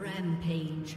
Rampage.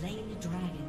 Slain the dragon.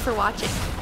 For watching.